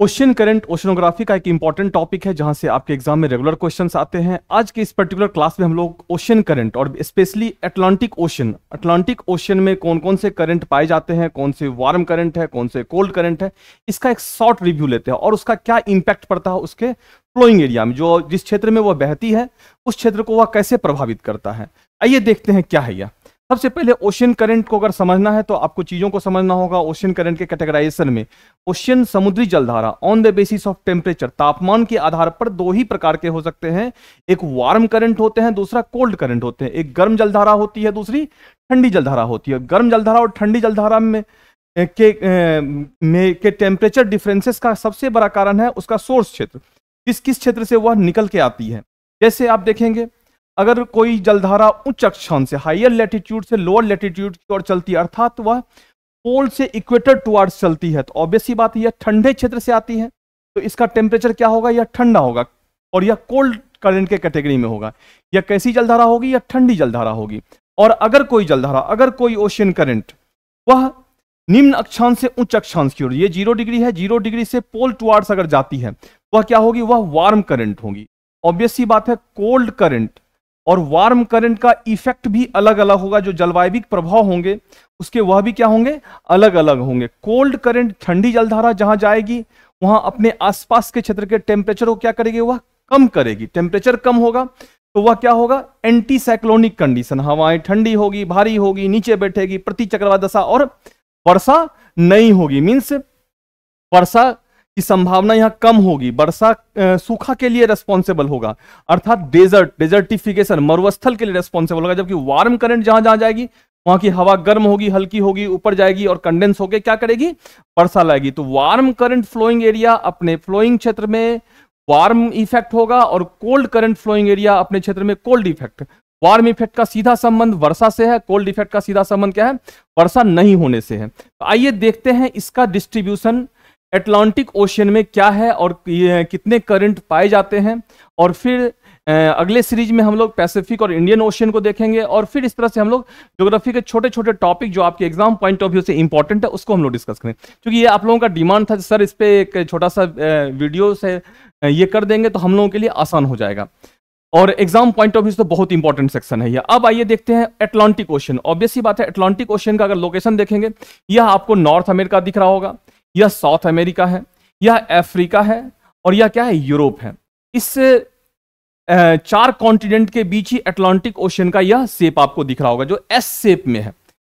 Ocean current oceanography का एक important topic है, जहाँ से आपके एग्ज़ाम में रेगुलर क्वेश्चंस आते हैं। आज के इस पर्टिकुलर क्लास में हम लोग ओशियन करंट और specially Atlantic ocean Atlantic ocean में कौन कौन से करंट पाए जाते हैं, कौन से वार्म करंट है, कौन से कोल्ड करंट है, इसका एक शॉर्ट रिव्यू लेते हैं और उसका क्या इंपैक्ट पड़ता है उसके फ्लोइंग एरिया में, जो जिस क्षेत्र में वह बहती है, उस क्षेत्र को वह कैसे प्रभावित करता है। आइए देखते हैं क्या है यह। सबसे पहले ओशियन करंट को अगर समझना है तो आपको चीज़ों को समझना होगा ओशियन करंट के कैटेगराइजेशन में। ओशियन समुद्री जलधारा on the basis of temperature तापमान के आधार पर दो ही प्रकार के हो सकते हैं। एक वार्म करंट होते हैं, दूसरा कोल्ड करंट होते हैं। एक गर्म जलधारा होती है, दूसरी ठंडी जलधारा होती है। गर्म जलधारा और ठंडी जलधारा में के में, के टेम्परेचर डिफरेंसेस का सबसे बड़ा कारण है उसका सोर्स क्षेत्र। किस किस क्षेत्र से वह निकल के आती है? जैसे आप देखेंगे अगर कोई जलधारा उच्च अक्षांश से हाइयर लेटीट्यूड से लोअर लेटीट्यूड की ओर चलती है, अर्थात वह पोल से इक्वेटर टुवार्ड्स चलती है तो ऑब्वियस ही बात यह ठंडे क्षेत्र से आती है तो इसका टेम्परेचर क्या होगा? यह ठंडा होगा, और यह कोल्ड करंट के कैटेगरी में होगा। यह कैसी जलधारा होगी? या ठंडी जलधारा होगी। और अगर कोई जलधारा, अगर कोई ओशियन करंट वह निम्न अक्षांश से उच्च अक्षांश की ओर, ये ज़ीरो डिग्री है ज़ीरो डिग्री से पोल टुवार्ड्स अगर जाती है, वह क्या होगी? वह वार्म करंट होगी। ऑब्वियस ही बात है कोल्ड करंट और वार्म करंट का इफ़ेक्ट भी अलग अलग होगा, जो जलवायविक प्रभाव होंगे, उसके वह भी क्या होंगे? अलग अलग होंगे। कोल्ड करंट ठंडी जलधारा जहाँ जाएगी, वहाँ अपने आसपास के क्षेत्र के टेम्परेचर को क्या करेगी? वह कम करेगी। टेम्परेचर कम होगा तो वह क्या होगा? एंटी साइक्लोनिक कंडीशन हवाएँ ठंडी होगी, भारी होगी, नीचे बैठेगी, प्रति चक्रवात दशा, और वर्षा नहीं होगी। मीन्स वर्षा की संभावना यहाँ कम होगी वर्षा सूखा के लिए रेस्पॉन्सिबल होगा। अर्थात डेजर्ट डेजर्टिफिकेशन मरुस्थल के लिए रेस्पॉन्सिबल होगा, जबकि वार्म करंट जहाँ जहाँ जाएगी, वहाँ की हवा गर्म होगी, हल्की होगी, ऊपर जाएगी और कंडेंस होकर क्या करेगी? वर्षा लाएगी। तो वार्म करंट फ्लोइंग एरिया अपने फ्लोइंग क्षेत्र में वार्म इफ़ेक्ट होगा और कोल्ड करंट फ्लोइंग एरिया अपने क्षेत्र में कोल्ड इफ़ेक्ट वार्म इफ़ेक्ट का सीधा संबंध वर्षा से है कोल्ड इफ़ेक्ट का सीधा संबंध क्या है? वर्षा नहीं होने से है। तो आइए देखते हैं इसका डिस्ट्रीब्यूशन एटलांटिक ओशियन में क्या है और कितने करंट पाए जाते हैं? और फिर अगले सीरीज़ में हम लोग पैसिफिक और इंडियन ओशियन को देखेंगे। और फिर इस तरह से हम लोग ज्योग्राफी के छोटे छोटे टॉपिक जो आपके एग्ज़ाम पॉइंट ऑफ़ व्यू से इंपॉर्टेंट है, उसको हम लोग डिस्कस करें। क्योंकि ये आप लोगों का डिमांड था, सर, इस पर एक छोटा सा वीडियो से ये कर देंगे तो हम लोगों के लिए आसान हो जाएगा। और एग्ज़ाम पॉइंट ऑफ़ व्यू तो बहुत इंपॉर्टेंट सेक्शन है ये। अब आइए देखते हैं एटलांटिक ओशन ऑब्वियस ही बात है एटलांटिक ओशन का अगर लोकेशन देखेंगे, यह आपको नॉर्थ अमेरिका दिख रहा होगा। यह साउथ अमेरिका है, यह अफ्रीका है और यह क्या है, यूरोप है। इस चार कॉन्टिनेंट के बीच ही अटलांटिक ओशन का यह सेप आपको दिख रहा होगा, जो एस सेप में है।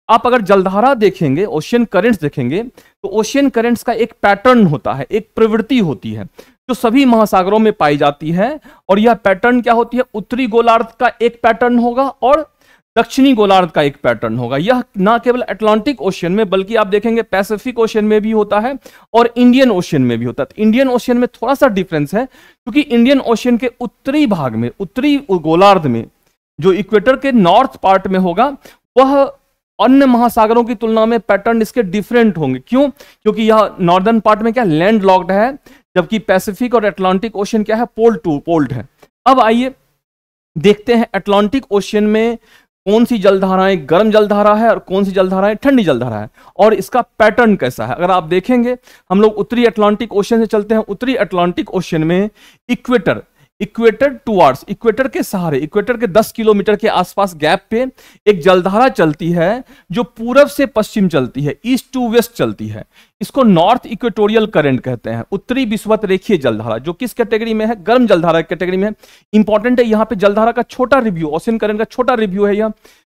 आप अगर जलधारा देखेंगे, ओशियन करेंट्स देखेंगे तो ओशियन करेंट्स का एक पैटर्न होता है, एक प्रवृत्ति होती है, जो सभी महासागरों में पाई जाती है और यह पैटर्न क्या होती है, उत्तरी गोलार्ध का एक पैटर्न होगा और दक्षिणी गोलार्ध का एक पैटर्न होगा। यह ना केवल अटलांटिक ओशियन में, बल्कि आप देखेंगे पैसिफिक ओशियन में भी होता है और इंडियन ओशियन में भी होता है। तो इंडियन ओशियन में थोड़ा सा डिफरेंस है, क्योंकि इंडियन ओशियन के उत्तरी भाग में, उत्तरी गोलार्ध में, जो इक्वेटर के नॉर्थ पार्ट में होगा, वह अन्य महासागरों की तुलना में पैटर्न इसके डिफरेंट होंगे। क्यों? क्योंकि यह नॉर्दर्न पार्ट में क्या लैंड लॉक्ड है, जबकि पैसिफिक और अटलांटिक ओशियन क्या है? पोल टू पोल्ड है। अब आइए देखते हैं अटलांटिक ओशियन में कौन सी जलधाराएँ गर्म जलधारा है और कौन सी जलधाराएँ ठंडी जलधारा है? और इसका पैटर्न कैसा है? अगर आप देखेंगे, हम लोग उत्तरी अटलांटिक ओशन से चलते हैं। उत्तरी अटलांटिक ओशन में इक्वेटर इक्वेटर टुवार्ड्स इक्वेटर के सहारे, इक्वेटर के 10 किलोमीटर के आसपास गैप पे एक जलधारा चलती है, जो पूरब से पश्चिम चलती है, ईस्ट टू वेस्ट चलती है। इसको नॉर्थ इक्वेटोरियल करंट कहते हैं, उत्तरी विश्वत रेखीय जलधारा, जो किस कैटेगरी में है? गर्म जलधारा कैटेगरी में इंपॉर्टेंट है, यहाँ पे जलधारा का छोटा रिव्यू ओशन करंट का छोटा रिव्यू है यह।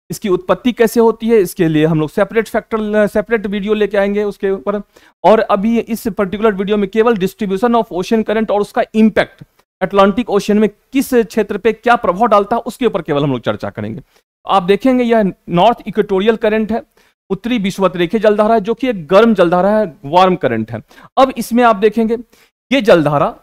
इसकी उत्पत्ति कैसे होती है? इसके लिए हम लोग सेपरेट फैक्टर सेपरेट वीडियो लेके आएँगे उसके ऊपर। और अभी इस पर्टिकुलर वीडियो में केवल डिस्ट्रीब्यूशन ऑफ़ ओशन करंट और उसका इंपैक्ट अटलांटिक ओशियन में किस क्षेत्र पे क्या प्रभाव डालता है, उसके ऊपर केवल हम लोग चर्चा करेंगे। आप देखेंगे यह नॉर्थ इक्वेटोरियल करंट है, उत्तरी विश्वत रेखे जलधारा है, जो कि एक गर्म जलधारा है, वार्म करंट है। अब इसमें आप देखेंगे, ये जलधारा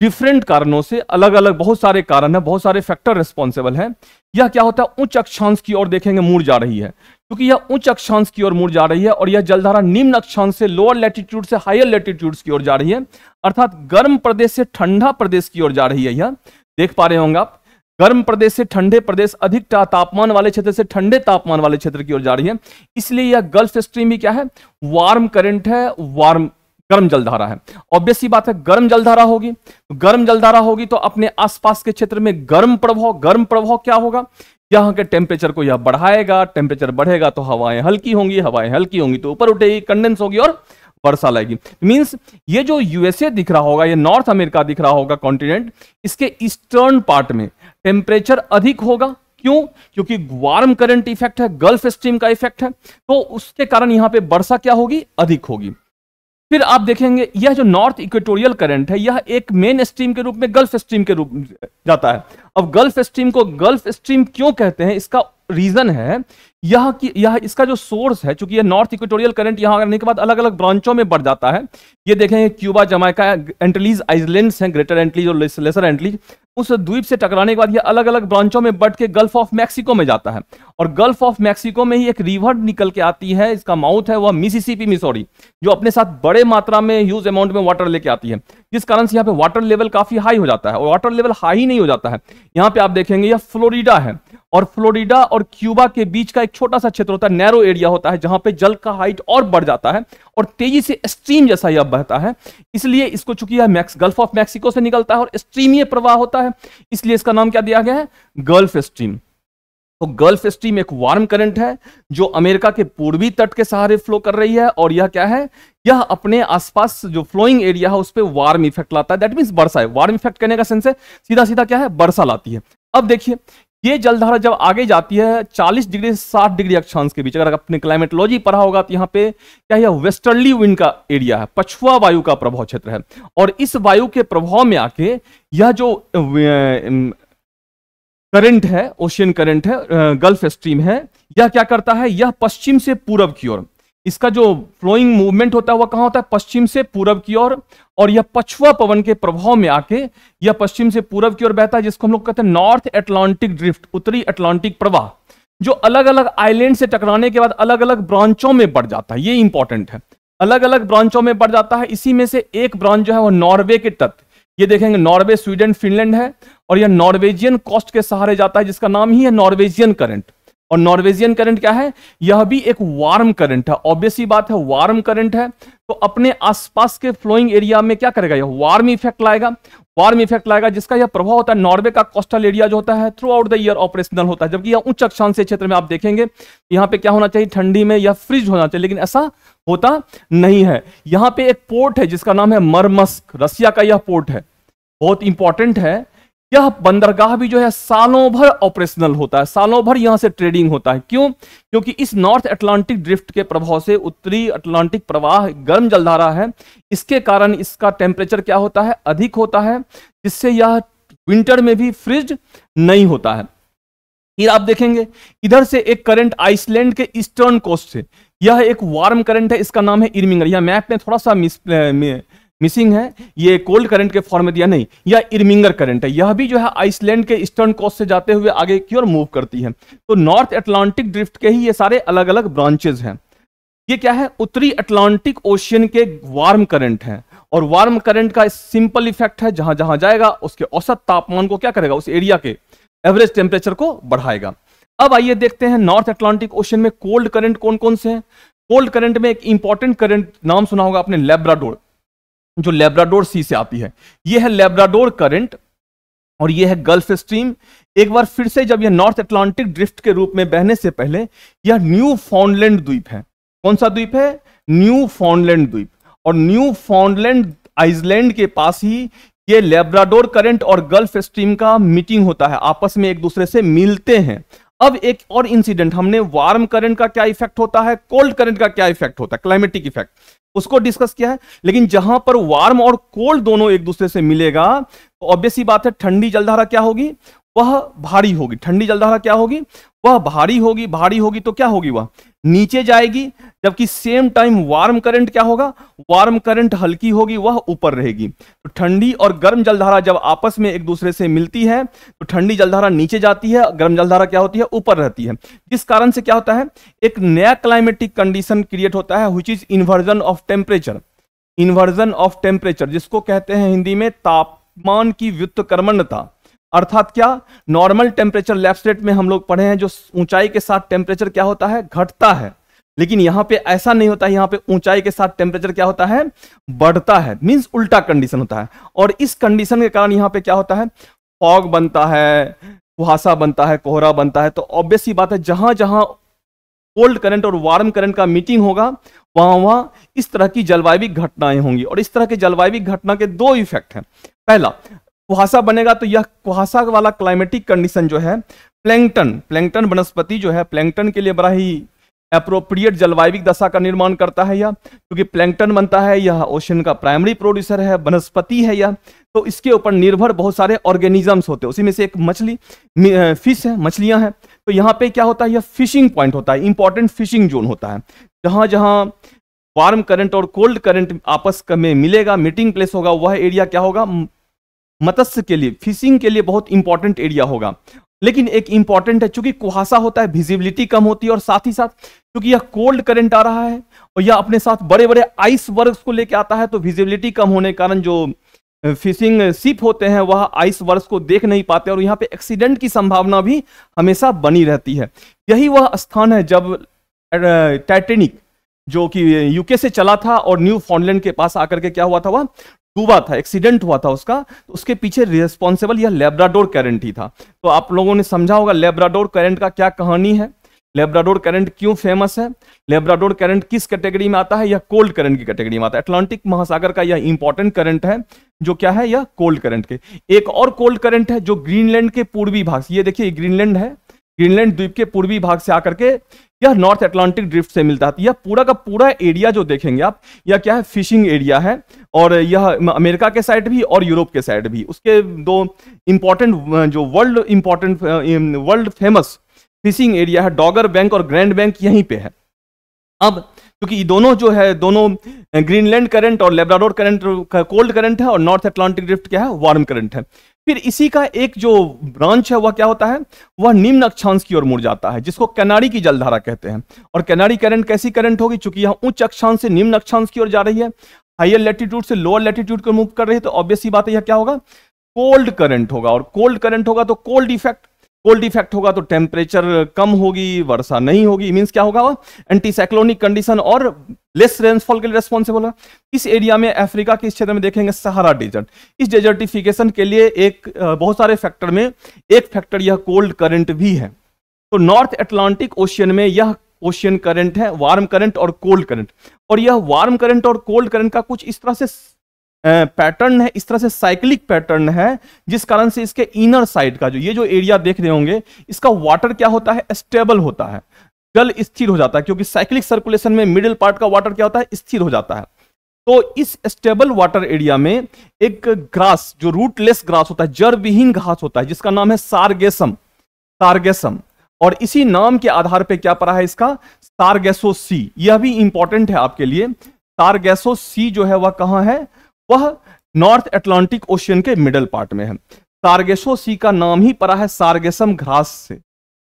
डिफरेंट कारणों से अलग अलग बहुत सारे कारण है, बहुत सारे फैक्टर रिस्पॉन्सिबल है। यह क्या होता है, उच्च अक्षांश की ओर देखेंगे, मुड़ जा रही है। क्योंकि यह उच्च अक्षांश की ओर मुड़ जा रही है और यह जलधारा निम्न अक्षांश से लोअर लेटीट्यूड से हायर लेटीट्यूड की ओर जा रही है। अर्थात गर्म प्रदेश से ठंडा प्रदेश की ओर जा रही है यह। देख पा रहे होंगे आप, गर्म प्रदेश से ठंडे प्रदेश, अधिक तापमान वाले क्षेत्र से ठंडे तापमान वाले क्षेत्र की ओर जा रही है। इसलिए यह गल्फ स्ट्रीम भी क्या है? वार्म करंट है वार्म गर्म जलधारा है। ऑब्वियस सी बात है, गर्म जलधारा होगी। तो गर्म जलधारा होगी तो अपने आसपास के क्षेत्र में गर्म प्रभाव गर्म प्रभाव क्या होगा? यहाँ के टेम्परेचर को यह बढ़ाएगा टेम्परेचर बढ़ेगा तो हवाएँ हल्की होंगी, हवाएँ हल्की होंगी तो ऊपर उठेगी कंडेंस होगी और वर्षा लाएगी। मींस ये जो यूएसए दिख रहा होगा, ये नॉर्थ अमेरिका दिख रहा होगा कॉन्टिनेंट इसके ईस्टर्न पार्ट में टेम्परेचर अधिक होगा। क्यों? क्योंकि वार्म करंट इफ़ेक्ट है गल्फ स्ट्रीम का इफ़ेक्ट है तो उसके कारण यहाँ पे वर्षा क्या होगी? अधिक होगी। फिर आप देखेंगे, यह जो नॉर्थ इक्वेटोरियल करंट है, यह एक मेन स्ट्रीम के रूप में गल्फ स्ट्रीम के रूप जाता है। अब गल्फ स्ट्रीम को गल्फ स्ट्रीम क्यों कहते हैं? इसका रीजन है, यह कि, यह, इसका जो सोर्स है, चूँकि यह नॉर्थ इक्वेटोरियल करंट यहाँ आने के बाद अलग अलग ब्रांचों में बढ़ जाता है ये देखेंगे क्यूबा जमाइका एंटलीज आइलैंड्स हैं, ग्रेटर एंटलीज और लेसर एंटलीज। उस द्वीप से टकराने के बाद ये अलग अलग ब्रांचों में बढ़ के गल्फ ऑफ़ मैक्सिको में जाता है। और गल्फ ऑफ़ मैक्सिको में ही एक रिवर निकल के आती है, इसका माउथ है वह मिसिसिपी, मिसोरी, जो अपने साथ बड़े मात्रा में ह्यूज अमाउंट में वाटर लेके आती है। जिस कारण से यहाँ पे वाटर लेवल काफ़ी हाई हो जाता है, और वाटर लेवल हाई नहीं हो जाता है। यहाँ पे आप देखेंगे, यह फ्लोरिडा है, और फ्लोरिडा और क्यूबा के बीच का एक छोटा सा क्षेत्र होता है, नैरो एरिया होता है, जहाँ पे जल का हाइट और बढ़ जाता है और तेज़ी से स्ट्रीम जैसा यह बहता है। इसलिए इसको चूँकि यह मैक्स गल्फ ऑफ़ मैक्सिको से निकलता है और स्ट्रीमीय प्रवाह होता है। इसलिए इसका नाम क्या दिया गया है? गल्फ स्ट्रीम तो गल्फ स्ट्रीम एक वार्म करंट है, जो अमेरिका के पूर्वी तट के सहारे फ्लो कर रही है और यह क्या है? यह अपने आसपास जो फ्लोइंग एरिया है, उस पर वार्म इफ़ेक्ट लाता है। दैट मीन वर्षा है। वार्म इफ़ेक्ट करने का सेंस है सीधा सीधा क्या है? वर्षा लाती है। अब देखिए ये जलधारा जब आगे जाती है 40 डिग्री से 60 डिग्री अक्षांश के बीच, अगर अपने क्लाइमेटोलॉजी पढ़ा होगा तो यहाँ पे क्या यह वेस्टर्ली विंड का एरिया है, पछुआ वायु का प्रभाव क्षेत्र है। और इस वायु के प्रभाव में आके यह जो करंट है, ओशियन करंट है गल्फ स्ट्रीम है, यह क्या करता है, यह पश्चिम से पूर्व की ओर। इसका जो फ्लोइंग मूवमेंट होता है, वह कहाँ होता है? पश्चिम से पूरब की ओर, और और यह पछुआ पवन के प्रभाव में आके, यह पश्चिम से पूरब की ओर बहता है, जिसको हम लोग कहते हैं नॉर्थ एटलांटिक ड्रिफ्ट उत्तरी एटलांटिक प्रवाह, जो अलग अलग आइलैंड से टकराने के बाद अलग अलग ब्रांचों में बढ़ जाता है। ये इंपॉर्टेंट है। अलग अलग ब्रांचों में बढ़ जाता है। इसी में से एक ब्रांच जो है वो नॉर्वे के तट। ये देखेंगे नॉर्वे स्वीडन फिनलैंड है, और यह नॉर्वेजियन कॉस्ट के सहारे जाता है, जिसका नाम ही है नॉर्वेजियन करंट और नॉर्वेजियन करंट क्या है? यह भी एक वार्म करंट है। ऑब्वियसली बात है वार्म करंट है। तो अपने आसपास के फ्लोइंग एरिया में क्या करेगा? यह वार्म इफ़ेक्ट लाएगा। वार्म इफ़ेक्ट लाएगा, जिसका यह प्रभाव होता है। नॉर्वे का कोस्टल एरिया जो होता है throughout the year operational होता है। जबकि यह उच्च अक्षांश क्षेत्र में आप देखेंगे, यहाँ पे क्या होना चाहिए? ठंडी में या फ्रिज होना चाहिए। लेकिन ऐसा होता नहीं है। यहाँ पे एक पोर्ट है, जिसका नाम है मरमस्क। रसिया का यह पोर्ट है। बहुत इंपॉर्टेंट है। यह बंदरगाह भी जो है सालों भर ऑपरेशनल होता है, सालों भर यहाँ से ट्रेडिंग होता है। क्यों? क्योंकि इस नॉर्थ अटलांटिक ड्रिफ्ट के प्रभाव से उत्तरी अटलांटिक प्रवाह गर्म जलधारा है। इसके कारण इसका टेम्परेचर क्या होता है? अधिक होता है, जिससे यह विंटर में भी फ्रिज नहीं होता है। फिर आप देखेंगे, इधर से एक करंट आइसलैंड के ईस्टर्न कोस्ट से, यह एक वार्म करंट है, इसका नाम है इर्मिंगर यह मैप में थोड़ा सा मिस मिसिंग है, ये कोल्ड करंट के फॉर्म में दिया नहीं यह इर्मिंगर करंट है, यह भी जो है आइसलैंड के ईस्टर्न कोस्ट से जाते हुए आगे की ओर मूव करती है। तो नॉर्थ अटलांटिक ड्रिफ्ट के ही ये सारे अलग अलग ब्रांचेज हैं। ये क्या है? उत्तरी अटलांटिक ओशियन के वार्म करंट है। और वार्म करंट का सिंपल इफ़ेक्ट है, जहाँ जहाँ जाएगा, उसके औसत तापमान को क्या करेगा? उस एरिया के एवरेज टेम्परेचर को बढ़ाएगा। अब आइए देखते हैं नॉर्थ अटलांटिक ओशियन में कोल्ड करंट कौन कौन से हैं। कोल्ड करंट में एक इंपॉर्टेंट करंट नाम सुना होगा आपने लेब्राडोर जो लेब्राडोर सी से आती है। यह है लेब्राडोर करंट और यह है गल्फ स्ट्रीम। एक बार फिर से जब यह नॉर्थ अटलांटिक ड्रिफ्ट के रूप में बहने से पहले, यह न्यू फाउंडलैंड द्वीप है। कौन सा द्वीप है? न्यू फाउंडलैंड द्वीप। और न्यू फाउंडलैंड आइसलैंड के पास ही ये लेब्राडोर करंट और गल्फ स्ट्रीम का मीटिंग होता है। आपस में एक दूसरे से मिलते हैं। अब एक और इंसिडेंट हमने वार्म करंट का क्या इफ़ेक्ट होता है? कोल्ड करंट का क्या इफ़ेक्ट होता है? क्लाइमेटिक इफ़ेक्ट उसको डिस्कस किया है। लेकिन जहाँ पर वार्म और कोल्ड दोनों एक दूसरे से मिलेगा तो ऑब्वियस बात है, ठंडी जलधारा क्या होगी? वह भारी होगी। ठंडी जलधारा क्या होगी? वह भारी होगी भारी होगी तो क्या होगी वह? नीचे जाएगी, जबकि सेम टाइम वार्म करंट क्या होगा? वार्म करंट हल्की होगी, वह ऊपर रहेगी। तो ठंडी और गर्म जलधारा जब आपस में एक दूसरे से मिलती है तो ठंडी जलधारा नीचे जाती है, गर्म जलधारा क्या होती है? ऊपर रहती है। जिस कारण से क्या होता है? एक नया क्लाइमेटिक कंडीशन क्रिएट होता है which is inversion of temperature inversion of temperature जिसको कहते हैं हिंदी में तापमान की व्युत्क्रमणता। अर्थात क्या? नॉर्मल टेम्परेचर लेफ़्ट रेट में हम लोग पढ़े हैं जो ऊंचाई के साथ टेम्परेचर क्या होता है? घटता है। लेकिन यहाँ पे ऐसा नहीं होता है, यहाँ पे ऊंचाई के साथ टेम्परेचर क्या होता है? बढ़ता है। मींस उल्टा कंडीशन होता है। और इस कंडीशन के कारण यहाँ पे क्या होता है? फॉग बनता है, कुहासा बनता है, कोहरा बनता है। तो ऑब्वियस ही बात है, जहाँ जहाँ कोल्ड करंट और वार्म करंट का मीटिंग होगा, वहाँ वहाँ इस तरह की जलवायु घटनाएँ होंगी। और इस तरह के जलवायु घटना के दो इफ़ेक्ट हैं। पहला कुहासा बनेगा तो यह कुहासा वाला क्लाइमेटिक कंडीशन जो है प्लैंकटन प्लैंकटन वनस्पति जो है प्लैंकटन के लिए बड़ा ही अप्रोप्रिएट जलवायविक दशा का निर्माण करता है यह, क्योंकि प्लैंकटन बनता है, यह ओशन का प्राइमरी प्रोड्यूसर है, वनस्पति है यह तो इसके ऊपर निर्भर बहुत सारे ऑर्गेनिजम्स होते हैं। उसी में से एक मछली फ़िश है, मछलियाँ हैं तो यहाँ पे क्या होता है, यह फिशिंग पॉइंट होता है इंपॉर्टेंट फिशिंग जोन होता है। जहाँ जहाँ वार्म करंट और कोल्ड करंट आपस में मिलेगा मीटिंग प्लेस होगा, वह एरिया क्या होगा मत्स्य के लिए फिशिंग के लिए बहुत इंपॉर्टेंट एरिया होगा। लेकिन एक इंपॉर्टेंट है, चूँकि कुहासा होता है विजिबिलिटी कम होती है और साथ ही साथ क्योंकि यह कोल्ड करंट आ रहा है और यह अपने साथ बड़े बड़े आइस वर्ग को लेकर आता है तो विजिबिलिटी कम होने के कारण जो फिशिंग शिप होते हैं, वह आइस वर्ष को देख नहीं पाते और यहाँ पे एक्सीडेंट की संभावना भी हमेशा बनी रहती है। यही वह स्थान है जब टाइटेनिक जो कि यूके से चला था और न्यू फॉन्डलैंड के पास आकर के क्या हुआ था वह डूबा था एक्सीडेंट हुआ था उसका तो उसके पीछे रिस्पॉन्सिबल यह लेब्राडोर करंट ही था। तो आप लोगों ने समझा होगा लेब्राडोर करंट का क्या कहानी है? लेब्राडोर करंट क्यों फ़ेमस है? लेब्राडोर करंट किस कैटेगरी में आता है? यह कोल्ड करंट की कैटेगरी में आता है। अटलांटिक महासागर का यह इंपॉर्टेंट करंट है, जो क्या है? यह कोल्ड करंट के। एक और कोल्ड करंट है, जो ग्रीनलैंड के पूर्वी भाग ये देखिए ग्रीनलैंड है। ग्रीनलैंड द्वीप के पूर्वी भाग से आकर के यह नॉर्थ अटलांटिक ड्रिफ्ट से मिलता है यह पूरा का पूरा एरिया जो देखेंगे आप, यह क्या है? फिशिंग एरिया है और यह अमेरिका के साइड भी और यूरोप के साइड भी। उसके दो इंपॉर्टेंट जो world important world famous fishing area है, डॉगर बैंक और ग्रैंड बैंक यहीं पे है। अब क्योंकि ये दोनों जो है, दोनों ग्रीनलैंड करंट और लेब्राडोर करंट कोल्ड करंट है और नॉर्थ अटलांटिक ड्रिफ्ट क्या है? वार्म करंट है। फिर इसी का एक जो ब्रांच है, वह क्या होता है? वह निम्न अक्षांश की ओर मुड़ जाता है, जिसको कैनाडी की जलधारा कहते हैं। और कैनाडी करंट कैसी करंट होगी? चूँकि यह उच्च अक्षांश से निम्न अक्षांश की ओर जा रही है हाइयर लेटीट्यूड से लोअर लेटीट्यूड को मूव कर रही है तो ऑब्वियस बात है, यह क्या होगा? कोल्ड करंट होगा। और कोल्ड करंट होगा तो कोल्ड इफ़ेक्ट कोल्ड इफ़ेक्ट होगा तो टेम्परेचर कम होगी, वर्षा नहीं होगी मीन्स क्या होगा एंटी साइक्लोनिक कंडीशन और लेस रेनफॉल के लिए रेस्पॉन्सिबल है। इस एरिया में अफ्रीका के इस क्षेत्र में देखेंगे सहारा डेजर्ट इस डेजर्टिफिकेशन के लिए एक बहुत सारे फैक्टर में एक फैक्टर यह कोल्ड करंट भी है। तो नॉर्थ एटलांटिक ओशियन में यह ओशियन करंट है वार्म करंट और कोल्ड करंट और यह वार्म करंट और कोल्ड करंट का कुछ इस तरह से पैटर्न है, इस तरह से साइक्लिक पैटर्न है, जिस कारण से इसके इनर साइड का जो, ये जो एरिया देख रहे होंगे, इसका वाटर क्या होता है? स्टेबल होता है। जल स्थिर हो जाता है, क्योंकि साइक्लिक सर्कुलेशन में मिडिल पार्ट का वाटर क्या होता है? स्थिर हो जाता है। तो इस स्टेबल वाटर एरिया में एक ग्रास जो रूटलेस ग्रास होता है जड़ विहीन घास होता है, जिसका नाम है सारगेसम सारगेसम और इसी नाम के आधार पर क्या पड़ा है इसका? सारगेसो सी यह भी इंपॉर्टेंट है आपके लिए। सारगेसो सी जो है, वह कहाँ है? वह नॉर्थ अटलांटिक ओशियन के मिडल पार्ट में है। सार्गेसो सी का नाम ही पड़ा है सार्गेसम घास से।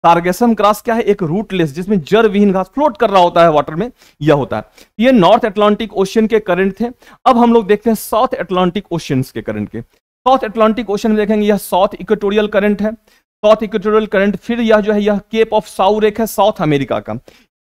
सार्गेसम ग्रास क्या है? एक रूटलेस, जिसमें जड़ विहीन घास फ्लोट कर रहा होता है वाटर में, यह होता है। ये नॉर्थ अटलांटिक ओशियन के करंट थे। अब हम लोग देखते हैं साउथ अटलांटिक ओशियन के करंट के। साउथ अटलांटिक ओशन में देखेंगे, यह साउथ इक्वेटोरियल करंट है। साउथ इक्वेटोरियल करंट, फिर यह जो है, यह केप ऑफ़ साउर एक है साउथ अमेरिका का।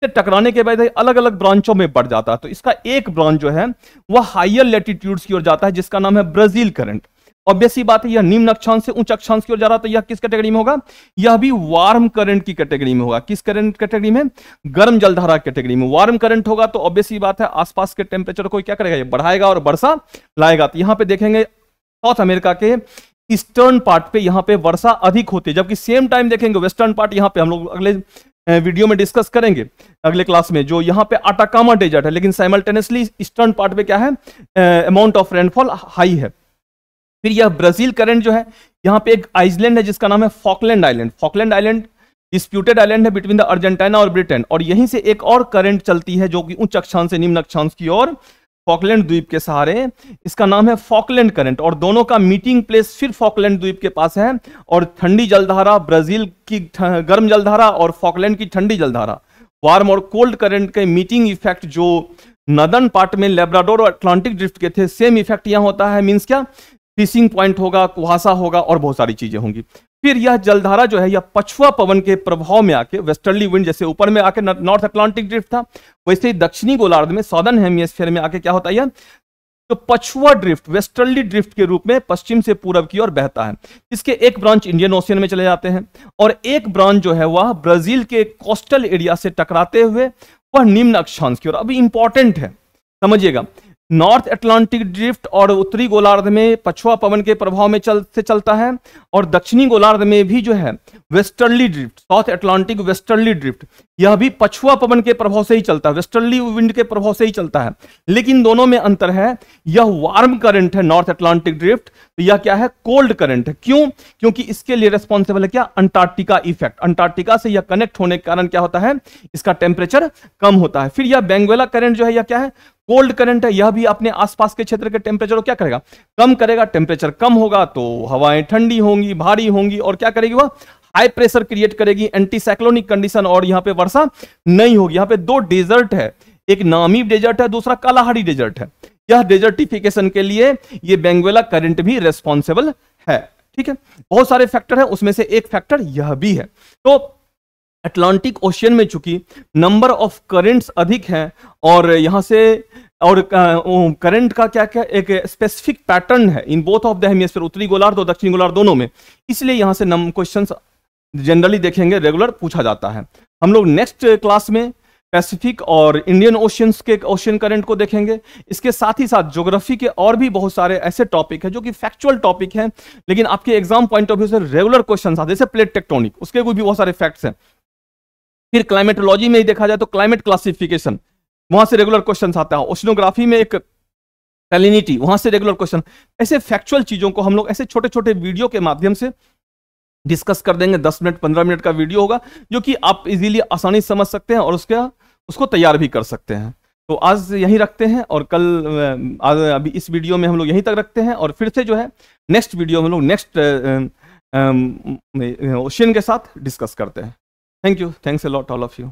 टकराने के बाद अलग अलग ब्रांचों में बढ़ जाता है। तो इसका एक ब्रांच जो है, वह हाइयर लेटीट्यूड्स की ओर जाता है, जिसका नाम है ब्राज़ील करंट ऑब्वियस ही बात है, यह निम्न अक्षांश से उच्च अक्षांश की ओर जा रहा है तो यह किस कैटेगरी में होगा? यह भी वार्म करंट की कैटेगरी में होगा। किस करंट कैटेगरी में? गर्म जलधारा कैटेगरी में। वार्म करंट होगा तो ऑब्वियस ही बात है, आसपास के टेम्परेचर को क्या करेगा? ये बढ़ाएगा और वर्षा लाएगा। तो यहाँ पे देखेंगे साउथ अमेरिका के ईस्टर्न पार्ट पे यहाँ पे वर्षा अधिक होती है। जबकि सेम टाइम देखेंगे वेस्टर्न पार्ट यहाँ पे हम लोग अगले वीडियो में डिस्कस करेंगे अगले क्लास में, जो यहाँ पे अटाकामा डेजर्ट है, लेकिन साइमल्टेनियसली ईस्टर्न पार्ट पे क्या है? अमाउंट ऑफ़ रेनफॉल हाई है। फिर यह ब्राज़ील करंट जो है, यहाँ पे एक आइसलैंड है, जिसका नाम है Falkland island Falkland island disputed island है बिटवीन द अर्जेंटीना और ब्रिटेन और यहीं से एक और करंट चलती है, जो कि उच्च अक्षांश से निम्न अक्षांश की ओर फॉकलैंड द्वीप के सहारे। इसका नाम है फॉकलैंड करंट और दोनों का मीटिंग प्लेस फिर फॉकलैंड द्वीप के पास है और ठंडी जलधारा ब्राज़ील की गर्म जलधारा और फॉकलैंड की ठंडी जलधारा। वार्म और कोल्ड करंट के मीटिंग इफ़ेक्ट जो नदन पार्ट में लेब्राडोर और अटलांटिक ड्रिफ्ट के थे सेम इफ़ेक्ट यहाँ होता है। मीन्स क्या? फिशिंग पॉइंट होगा, कुहासा होगा और बहुत सारी चीज़ें होंगी। फिर यह जलधारा जो है, यह पछुआ पवन के प्रभाव में आके वेस्टर्ली विंड जैसे ऊपर में आके नॉर्थ अटलांटिक ड्रिफ्ट था, वैसे ही दक्षिणी गोलार्ध में सदर्न हेमिस्फीयर में आके क्या होता है तो पछुआ ड्रिफ्ट वेस्टर्ली ड्रिफ्ट के रूप में पश्चिम से पूर्व की ओर बहता है। इसके एक ब्रांच इंडियन ओशियन में चले जाते हैं और एक ब्रांच जो है, वह ब्राज़ील के कोस्टल एरिया से टकराते हुए वह निम्न अक्षांश की ओर अभी इंपॉर्टेंट है, समझिएगा। नॉर्थ अटलांटिक ड्रिफ्ट और उत्तरी गोलार्ध में पछुआ पवन के प्रभाव में चल, से चलता है और दक्षिणी गोलार्ध में भी जो है westerly drift south Atlantic westerly drift, यह भी पछुआ पवन के प्रभाव से ही चलता है वेस्टर्ली विंड के प्रभाव से ही चलता है। लेकिन दोनों में अंतर है, यह वार्म करंट है नॉर्थ अटलांटिक ड्रिफ्ट तो यह क्या है? कोल्ड करंट है। क्यों? क्योंकि इसके लिए रेस्पॉन्सिबल है क्या? अंटार्क्टिका इफ़ेक्ट अंटार्क्टिका से यह कनेक्ट होने के कारण क्या होता है? इसका टेम्परेचर कम होता है। फिर यह बेंगवेला करंट जो है, यह क्या है? कोल्ड करंट है, यह भी अपने आसपास के क्षेत्र के टेम्परेचर को क्या करेगा? कम करेगा टेम्परेचर कम होगा तो हवाएँ ठंडी होंगी, भारी होंगी, और क्या करेगी वह? हाई प्रेशर क्रिएट करेगी एंटी साइक्लोनिक कंडीशन और यहाँ पे वर्षा नहीं होगी। यहाँ पे दो डेजर्ट है। एक नामी डेजर्ट है, दूसरा कालाहारी डेजर्ट है। यह डेजर्टिफिकेशन के लिए ये बेंगवेला करंट भी रेस्पॉन्सिबल है। ठीक है? बहुत सारे फैक्टर है, उसमें से एक फैक्टर यह भी है। तो अटलांटिक ओशियन में चूँकि नंबर ऑफ़ करेंट्स अधिक हैं, और यहाँ से और करंट का क्या क्या एक स्पेसिफिक पैटर्न है। In both of the hemisphere उत्तरी गोलार्ध और दक्षिणी गोलार्ध दोनों में। इसलिए यहाँ से नम क्वेश्चन जनरली देखेंगे रेगुलर पूछा जाता है। हम लोग नेक्स्ट क्लास में पैसिफिक और इंडियन ओशियंस के ओशियन करंट को देखेंगे। इसके साथ ही साथ ज्योग्राफी के और भी बहुत सारे ऐसे टॉपिक है जो कि फैक्चुअल टॉपिक हैं, लेकिन आपके एग्ज़ाम पॉइंट ऑफ़ व्यू से रेगुलर क्वेश्चन आते जैसे प्लेट टेक्टोनिक उसके भी बहुत सारे फैक्ट्स हैं। फिर क्लाइमेटोलॉजी में ही देखा जाए तो क्लाइमेट क्लासिफिकेशन वहाँ से रेगुलर क्वेश्चन आता है। ओशनोग्राफी में एक टेलिनिटी वहाँ से रेगुलर क्वेश्चन ऐसे फैक्चुअल चीज़ों को हम लोग ऐसे छोटे छोटे वीडियो के माध्यम से डिस्कस कर देंगे। दस मिनट पंद्रह मिनट का वीडियो होगा जो कि आप इजीली आसानी समझ सकते हैं और उसके उसको तैयार भी कर सकते हैं। तो आज यहीं रखते हैं और कल आज अभी इस वीडियो में हम लोग यहीं तक रखते हैं और फिर से जो है नेक्स्ट वीडियो में हम लोग नेक्स्ट ओशियन के साथ डिस्कस करते हैं। Thank you Thanks a lot, all of you.